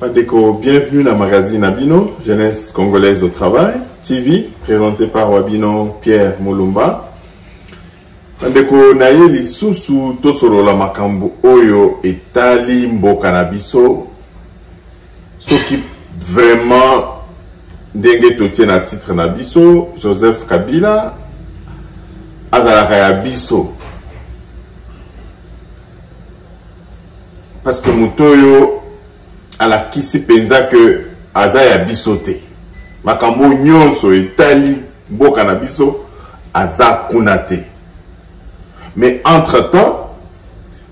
Bienvenue dans le magazine Abino, Jeunesse congolaise au travail, TV, présenté par Wabino Pierre Moulumba. Pandeko, naye lisusu tosolola makambo oyo etali mboka na biso soki vraiment ndenge totie na titre na biso Joseph Kabila azalaka biso parce que moto oyo alakisi mpenza ke aza ya biso te. Makambo nyonso etali mboka na biso aza kuna te. Mais entre temps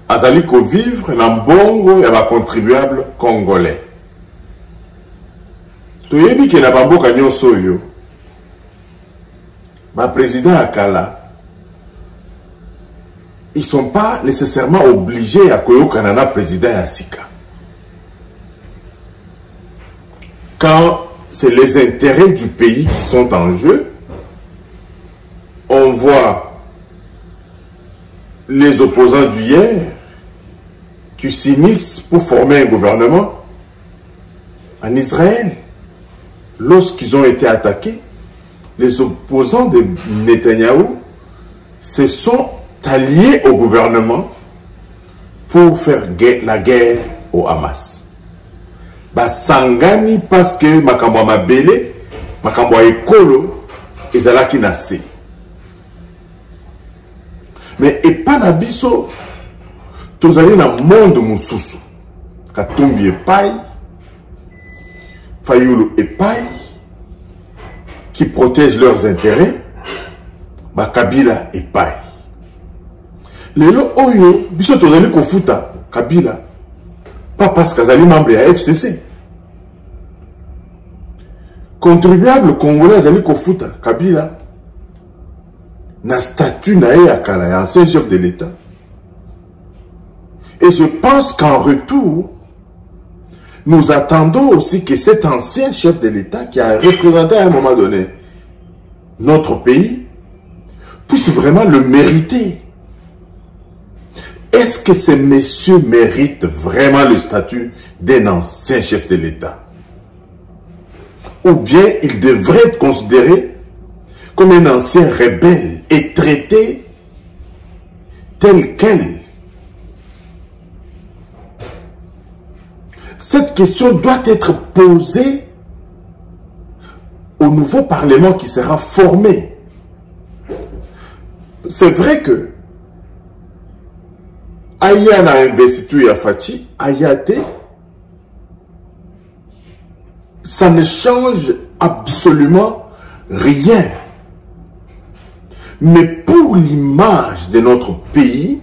azali kovivre na mbongo ya bacontribuable congolais. Toyebi ke na bamboka nyonso oyo baprésident ya kala ils sont pas nécessairement obligés ya koyokana na président ya sika quand c'est les intérêts du pays qui sont en jeu, on voit les opposants d'hier qui s'unissent pour former un gouvernement en Israël. Lorsqu'ils ont été attaqués, les opposants de Netanyahou se sont alliés au gouvernement pour faire la guerre au Hamas. Basangani parce que makambo ya mabele makambo ekolo ezalaki na se. Mais epa na biso tozali na monde katumbi epai fayulu epai qui protège leurs intérêts bakabila epai. Lelo oyo biso tozali kofuta kabila. Pas parce qu'azali membre ya fcc contribuable congolais azali kofuta kabila. Na statut na kala ancien chef de l'état. Et je pense qu'en retour nous attendons aussi que cet ancien chef de l'état qui a représenté à un moment donné notre pays puisse vraiment le mériter. Est-ce que ces messieurs méritent vraiment le statut d'un ancien chef de l'État? Ou bien ils devraient être considérés comme un ancien rebelle et traité tel quel Cette question doit être posée au nouveau Parlement qui sera formé. C'est vrai que aya na investiture ya faci aya te ça ne change absolument rien. Mais pour l'image de notre pays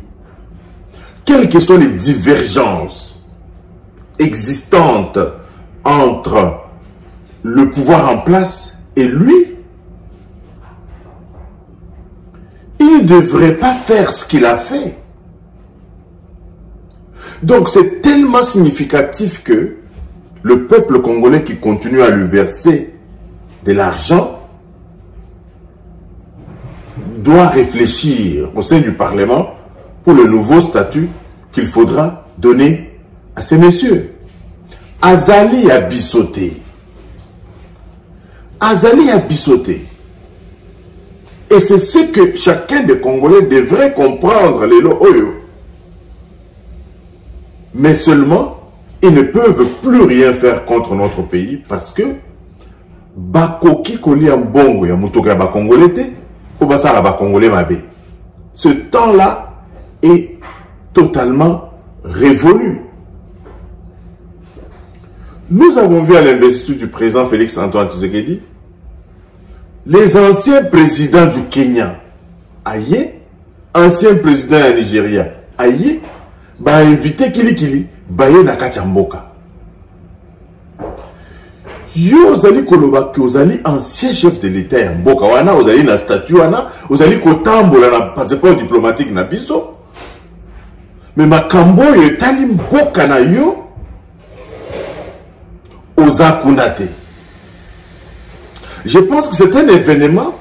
quelles que soient les divergences existantes entre le pouvoir en place et lui il ne devrait pas faire ce qu'il a fait. Donc c'est tellement significatif que le peuple congolais qui continue à lui verser de l'argent doit réfléchir au sein du Parlement pour le nouveau statut qu'il faudra donner à ces messieurs. Azali a bissoté. Azali a bissoté. Et c'est ce que chacun des Congolais devrait comprendre, les Oyo mais seulement ils ne peuvent plus rien faire contre notre pays parce que ce temps-là est totalement révolu. Nous avons vu à l'investiture du président Félix Antoine Tshisekedi les anciens présidents du Kenya aïe ancien président ya Nigeria aïe bainvite kilikili baye na kati ya mboka. Yo ozali koloba ke ozali ancien chef de l'état ya mboka. Wana ozali na statut wana ozali kotambola na passeport diplomatique na biso. Me makambo oyo etali mboka na yo oza kuna te. Je pense que c'est un événement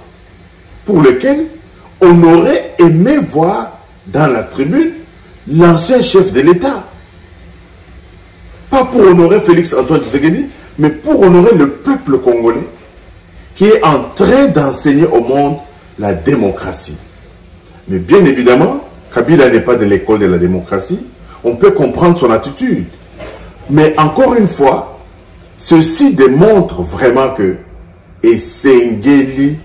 pour lequel on aurait aimé voir dans la tribune l'ancien chef de l'État. Pas pour honorer Félix Antoine Tshisekedi, mais pour honorer le peuple congolais qui est en train d'enseigner au monde la démocratie. Mais bien évidemment, Kabila n'est pas de l'école de la démocratie. On peut comprendre son attitude. Mais encore une fois, ceci démontre vraiment que esengeli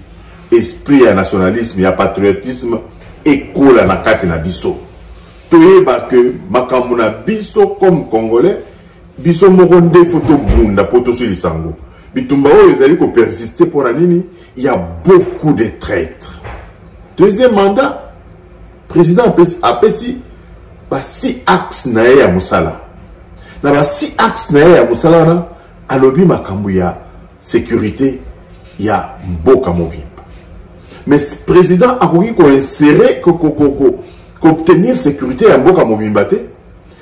esprit ya nationalisme ya patriotisme ekola na kati na biso toyeba ke makambo na biso comme congolais biso moko nde fo tobunda mpo tosilisa yango. Bitumba oyo ezali kopersiste mpona nini? Ya beaucoup de traître deuxième mandat président apesi basi axe na ye ya mosala. Na basi axe na ye ya mosala wana alobi makambo ya sécurité ya mboka mobimba. Mais président akoki koinsere koobtenir sécurité ya mboka mobimba te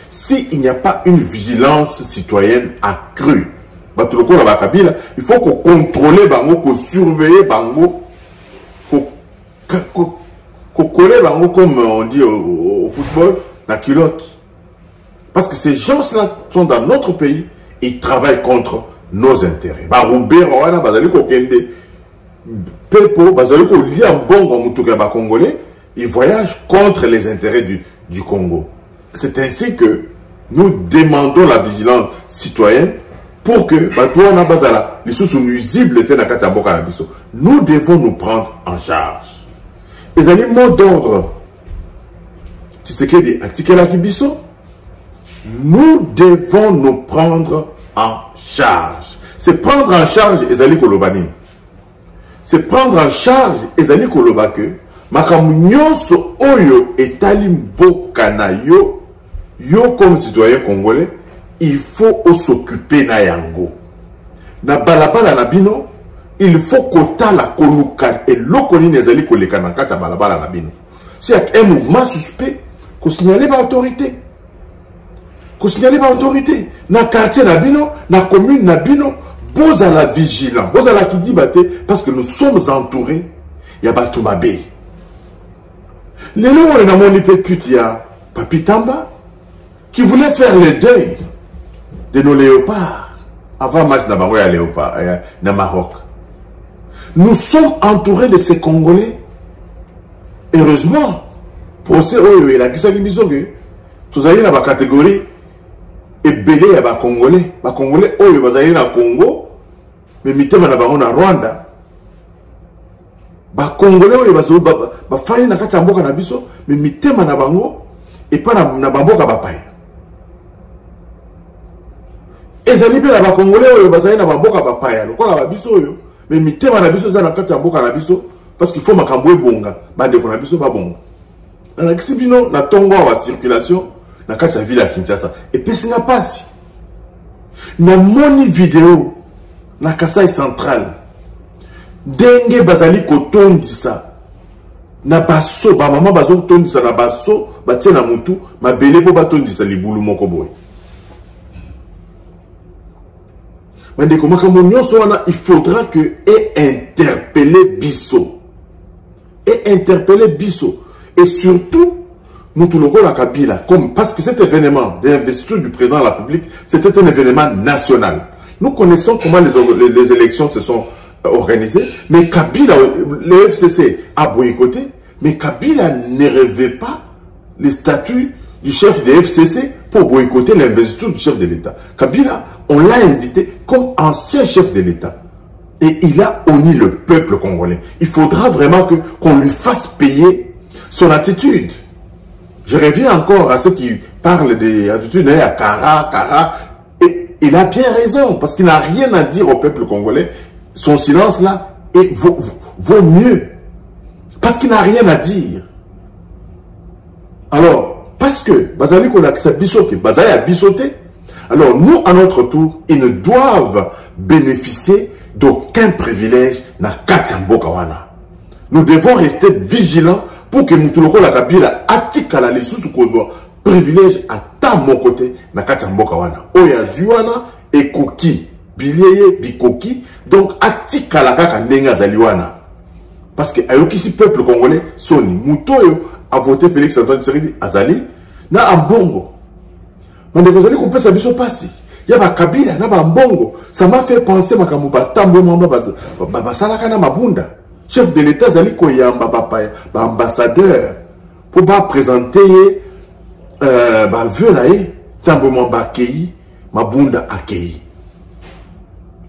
si il n'y a pas une vigilance citoyenne accrue il faut kocontrôle bango kosurveille bango kokole bango comme on dit au, football na culotte. Parce que ces gens-là sont dans notre pays ils travaillent contre nos intérêts. Ils voyagent contre les intérêts du, du congo c'est ainsi que nous demandons la vigilance citoyenne pour que bato wana bazala lisusu nuisible te na kati ya mboka na biso nous devons nous prendre en charge. Ezali mot d'ordre tshisekedi atikelaki biso nous devons nous prendre en charge. C'est prendre en charge ezali koloba nini c'est prendre en charge ezali koloba ke makambo nyonso oyo etali mboka na yo yo comme citoyen congolais il faut osoccupe na yango. Na balabala na bino il faut kotala koluka eloko nini ezali koleka na kati ya balabala na bino. Si ya un mouvement suspect kosignale baautorité kosignale baautorité na quartier na bino na commune na bino bozala vigilant bozala kidiba te parce que nous sommes entourés ya bato mabe lelo oyo namoni mpe ya papitamba qui voulait faire le deuil de nos léopards avant match na léopard na maroc. Nous sommes entourés de ces congolais. Heureusement procès oyo elakisaki biso ke tozali na bacatégorie ebele ya bacongolais bacongolais oyo bazali na congo. Me mitema na bango rwanda bacongolais oyo bafandi na kati ya mboka na biso me mitema na bango epa na bamboka bapaya ezali mpe na bacongolais oyo bazali na bamboka bapaya lokola babiso oyo me mitema na biso eza na kati ya mboka na biso parce qu'il faut makambo ebonga. Bandeko na biso babonga nalakisi bino na ntongo awa circulation na kati ya ville ya kinshasa epesinga mpasi namoni video na kasai central ndenge bazali kotondisa. Na baso bamama na baso batie na mutu mabele mpo batondisa libulu moko boye. Bandeko makambo nyonso wana il faudra que einterpele biso. Einterpele biso. Et surtout mutu lokola kabila comme parce que cet événement d'investiture du président de la République c'était un événement national. Nous connaissons comment les, les élections se sont organisées mais Kabila le FCC a boycotté mais Kabila ne rêvait pas les statuts du chef de FCC pour boycotter l'investiture du chef de l'État. Kabila, on l'a invité comme ancien chef de l'État. Et il a honni le peuple congolais. Il faudra vraiment que qu'on lui fasse payer son attitude. Je reviens encore à ceux qui parlent des attitudes à Kara, Kara. Et il a bien raison, parce qu'il n'a rien à dire au peuple congolais. Son silence là vaut, mieux. Parce qu'il n'a rien à dire. Alors, parce que Bazali Kolakisa Bisoke, Bazali a bisoté, alors nous, à notre tour, ils ne doivent bénéficier d'aucun privilège na Katiambo Kawana. Nous devons rester vigilants pour que Moutuloko la Kabila sous kozwa privilège à ta mon côté na Katiambo Kawana. Oya et Koki, Biliye Bikoki, donc atikala kaka nenga zaliwana. Parce que ayokisi peuple congolais, Soni, Moutoyo a voté Félix Antoine Tshisekedi Azali, na ambongo. Bandeko ozali kopesa biso mpasi ya bakabila na bambongo ça m'a fait penser makambo batambo mamba basalaka na mabunda. Chef de l'état azali koyamba bapaya baambassadeur mpo baprésente ye euh, baveu na ye ntango mwamba akei mabunda akei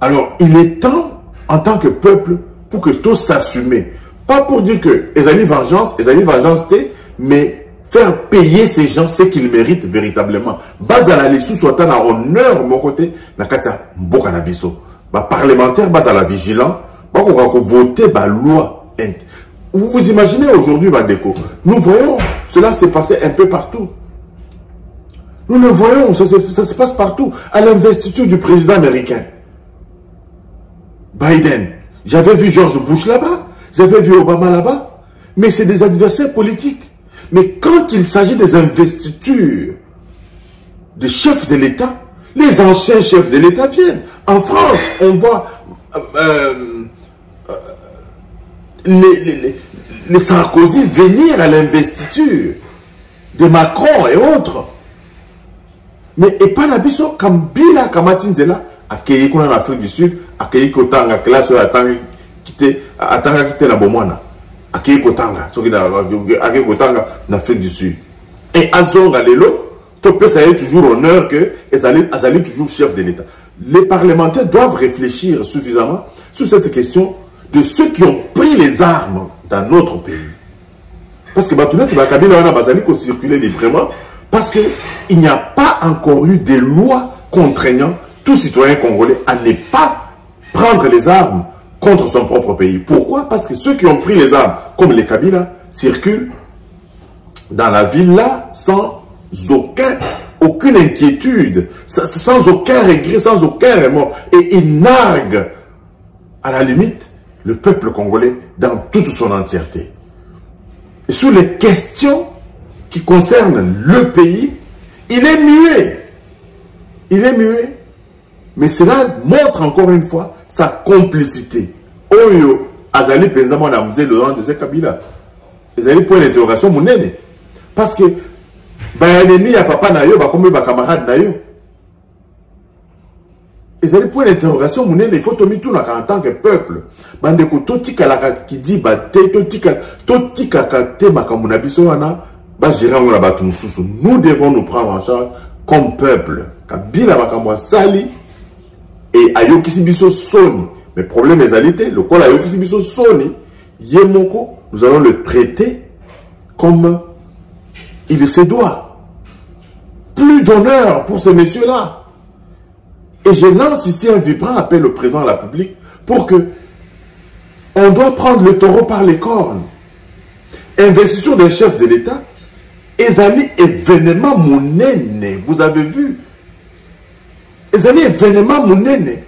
alors il est temps en tant que peuple pour que tous s'assumer pas pour dire que ezali vengeance ezali vengeance te mais faire payer ces gens ce qu'ils méritent véritablement. Bazala lisusu ata na honneur moko te na kati ya mboka na biso. Baparlementaire bazala vigilant bakoka kovote baloi vous vous imaginez aujourd'hui bandeko nous voyons cela s'est passé un peu partout. Nous le voyons ça se passe partout à l'investiture du président américain Biden j'avais vu George Bush là-bas j'avais vu Obama là-bas mais c'est des adversaires politiques mais quand il s'agit des investitures de chefs de l'État, les anciens chefs de l'État viennent. En France, on voit euh, euh, les, Sarkozy venir à l'investiture de Macron et autres. Mais et pas Nabiso, comme Bila Kamatinzela, accueilli qu'on en Afrique du Sud, accueilli Kotanga, classe, attendre quitter, attendre quitter la Bomwana. akei kotanga soki akei kotanga na afrique du sud. Et azonga lelo topesa ye toujours honneur que azali toujours chef de l'état. Les parlementaires doivent réfléchir suffisamment sur cette question de ceux qui ont pris les armes dans notre pays. Parce que bato neti bakabila wana bazali kocirculer librement parce que il n'y a pas encore eu des lois contraignant tout citoyen congolais à ne pas prendre les armes contre son propre pays. Pourquoi? Parce que ceux qui ont pris les armes, comme les Kabila, circulent dans la ville là sans aucun, aucune inquiétude, sans aucun regret, sans aucun remords. Et ils narguent, à la limite, le peuple congolais dans toute son entièreté. Et sur les questions qui concernent le pays, il est muet. Il est muet. Mais cela montre encore une fois sa complicité. Oyo, azali penza mwana mzee Laurent de Kabila. Ezali point d'interrogation monene. Parce que bayaneni ya papa na yo bakomi ba camarade na yo. ezali point d'interrogation monene il faut tomitunaka en tant que peuple bandeko totikalaka kidiba te totikaka te makambo na biso wana bagere yango na bato mosusu nous devons nous prendre en charge comme peuple kabila makambo asali et ayokisi biso soni. Mais problème ezali te lokola ayokisi biso soni. Ye moko nous allons le traiter comme il se doit. Plus d'honneur pour ce monsieur là et je lance ici un vibrant appel au président de la République pour que on doit prendre le taureau par les cornes. Investiture des chefs de l'État. Ezali événement monene vous avez vu ezali événement monene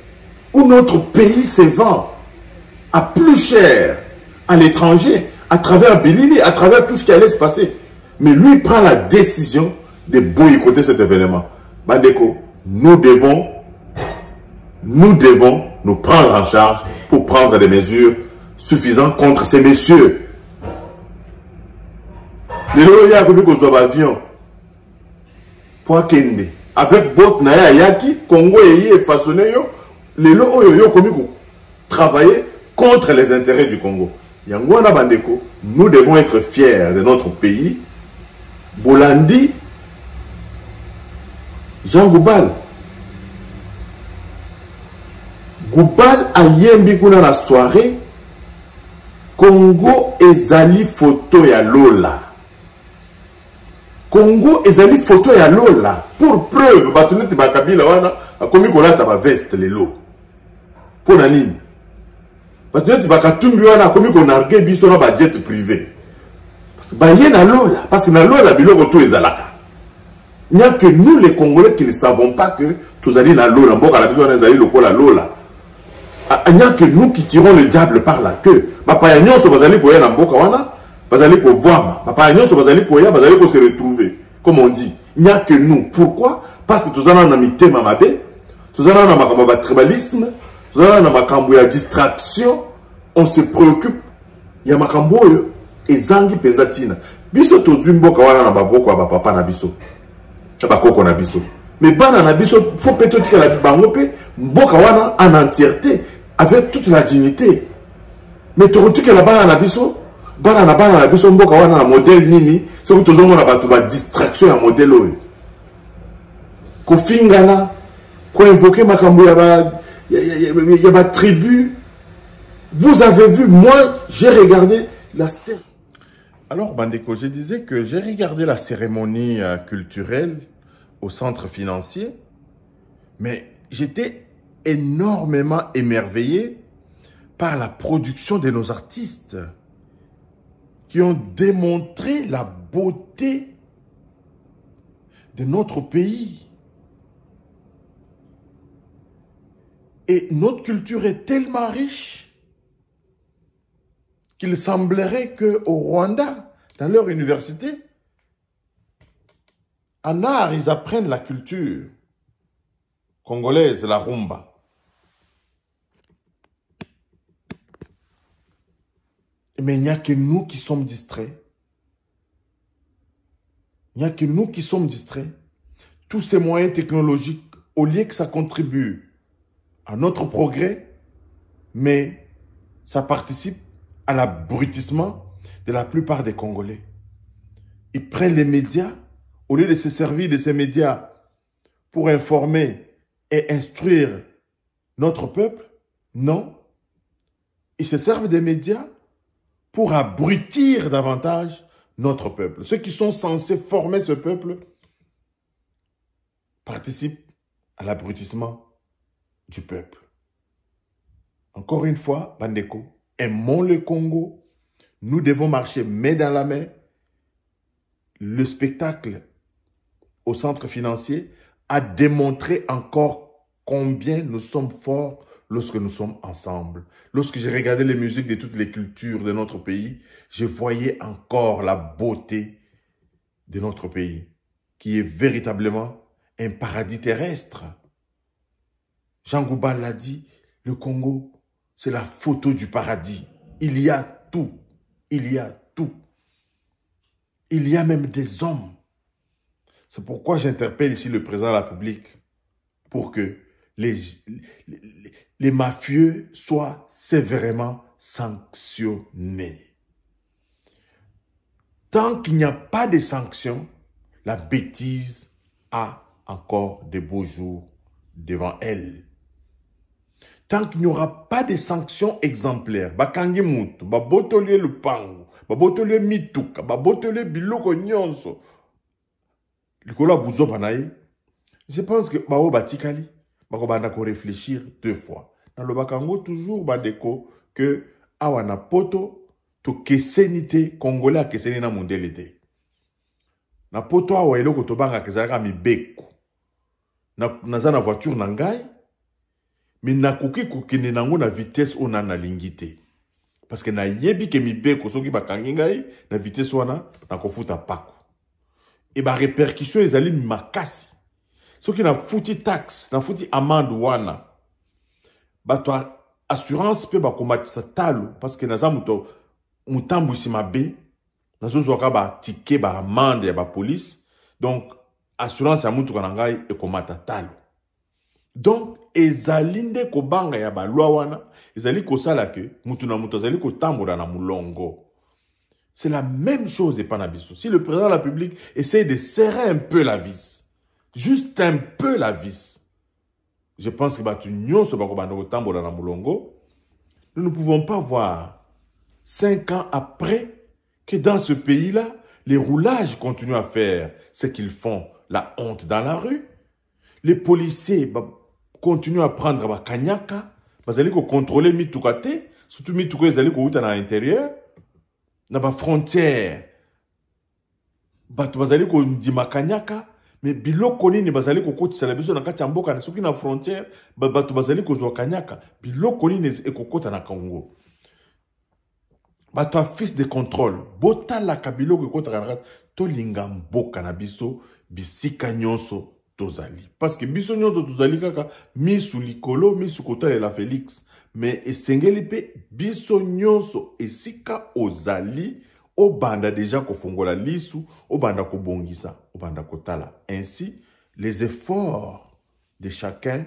où notre pays se vend à plus cher à l'étranger à travers Bilili, à travers tout ce qui allait se passer. Mais lui prend la décision de boycotter cet événement. Bandeko, nous devons, nous devons nous prendre en charge pour prendre des mesures suffisantes contre ces messieurs. lelo oyo akomi kozwa baavion po akende avec bote na ye ayaki congo eyi efaçonne yo lelo oyo yo okomi kotravailler contre les intérêts du congo. Yango wana bandeko nous devons être fiers de notre pays. Bolandi jean goubal. Goubal ayembi kuna na soirée congo ezali foto ya lola congo ezali foto ya lola. Pour preuve bato neti bakabila wana akomi kolata baveste lelo. Mpo na nini? Bato neti bakatumbi wana akomi konarge biso na bajet privé. Baye na lola parce que na lola biloko to ezalaka. Nya que nous les congolais qui ne savons pas que tozali na lola. Mboka na biso wana ezali lokola lola. Nya que nous qui tirons le diable par la queue bapaya nyonso bazali koya na mboka wana bazali kovwama bapaya nyonso bazali koya bazali kose retrouver. Comme on dit nya que nous. Pourquoi? Parce que tozala na mitema mabe tozala na makambo ya batribalisme tozala na makambo ya distraction. On se préoccupe ya makambo oyo ezangi mpenza biso tozwi mboka wana na maboko ya bapapa na biso na biso. Mais bana na biso faut mpe totikala bango mpe mboka wana en entièreté avec toute la dignité. Mais tokotikela bana na biso bana na bana na biso mboka wana na modele nini? Soki tozomona bato badistraction ya modele oyo. Kofingana koinvoke makambo ya batribu vous avez vu moi j'ai regardé la scène alors bandeko je disais que j'ai regardé la cérémonie euh, culturelle au centre financier mais j'étais énormément émerveillé par la production de nos artistes qui ont démontré la beauté de notre pays. Et notre culture est tellement riche qu'il semblerait qu'au Rwanda, dans leur université, en art, ils apprennent la culture congolaise, la rumba. Mais il n'y a que nous qui sommes distraits. Il n'y a que nous qui sommes distraits. Tous ces moyens technologiques, au lieu que ça contribue à notre progrès, mais ça participe à l'abrutissement de la plupart des Congolais. Ils prennent les médias, au lieu de se servir de ces médias pour informer et instruire notre peuple, non. Ils se servent des médias pour abrutir davantage notre peuple. Ceux qui sont censés former ce peuple participent à l'abrutissement du peuple. Encore une fois, Bandeko, aimons le Congo. Nous devons marcher main dans la main. Le spectacle au centre financier a démontré encore combien nous sommes forts lorsque nous sommes ensemble. Lorsque j'ai regardé les musiques de toutes les cultures de notre pays, je voyais encore la beauté de notre pays, qui est véritablement un paradis terrestre. Jean Goubal l'a dit, le Congo, c'est la photo du paradis. Il y a tout. Il y a tout. Il y a même des hommes. C'est pourquoi j'interpelle ici le président de la République pour que les, les, mafieux soient sévèrement sanctionnés. Tant qu'il n'y a pas de sanctions, la bêtise a encore de beaux jours devant elle. Tant qu'il n'y aura pas de sanctions exemplaires, bakangi mutu, babotole lupango, babotole mituka, babotole biloko nyonso, likolo buzo banaye, je pense que bao batikali, bakobanda ko réfléchir deux fois. nalobaka yango toujours bandeko ke awa na poto tokeseni te congolais akeseni na mondele te. Na poto awa eloko tobangaka ezalaka mibeko. Naza na voiture na ngai me nakoki kokende nango na vitese oyo nani nalingi te. Parceke nayebi ke mibeko soki bakangi ngai na vitese wana nakofuta pako e barepercussion ezali makasi soki nafuti taxe nafuti amande wana bato assurance mpe bakomatisa talo parceke naza moto motambwisi mabe nazozwaka batike baamande ya bapolisi donc assurance ya motuka na ngai ekomata talo. Donc ezali nde kobanga ya balwa wana ezali kosala ke mutu na mutu azali kotambola na molongo. C'est la même chose epa na biso. Si le président de la république essaye de serrer un peu la vis juste un peu la vis. Je pense que nous ne pouvons pas voir cinq ans après que dans ce pays-là les roulages continuent à faire ce qu'ils font la honte dans la rue. Les policiers continuent à prendre bakanyaka bazali kocontrôle mituka te surtout mituka ezali kouta na intérieur na bafrontière bato bazali kondima kanyaka me biloko nini bazali kokotisela biso na kati ya mboka na soki na frontière bato bazali kozwa kanyaka biloko nini ekokota na kongo bato ya fils de contrôle botalaka biloko ekotaka na kati tolinga mboka na biso bisika nyonso tozali. Parceke biso nyonso tozali kaka misu likolo misu kotalela félix. Me esengeli mpe biso nyonso esika ozali obanda deja kofongola lisu obanda kobongisa obanda kotala ainsi les efforts de chacun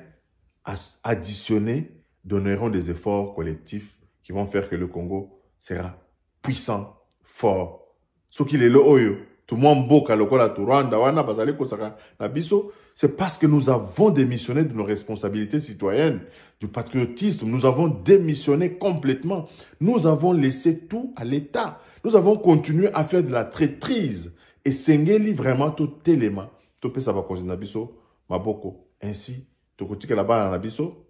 additionnés donneront des efforts collectifs qui vont faire que le Congo sera puissant, fort. Ce qu'il est le oyo, tout le monde boka lokola Rwanda wana bazali kosaka na biso, c'est parce que nous avons démissionné de nos responsabilités citoyennes, du patriotisme, nous avons démissionné complètement. Nous avons laissé tout à l'État. Nous avons continué à faire de la traîtrise et sengeli vraiment tout élément. Tout peut savoir na biso maboko. Ainsi, tokotika la bana na biso,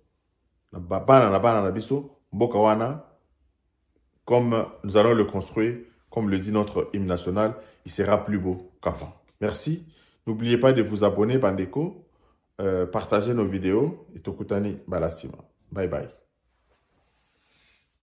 na bana na bana na biso, mboka wana comme nous allons le construire, comme le dit notre hymne national, il sera plus beau qu'avant. Merci. N'oubliez pas de vous abonner, Bandeko, euh, partager nos vidéos et Tokutani Balasima. Bye bye.